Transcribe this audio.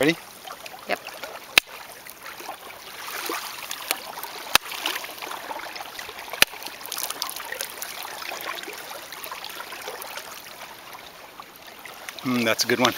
Ready? Yep. Mm, that's a good one.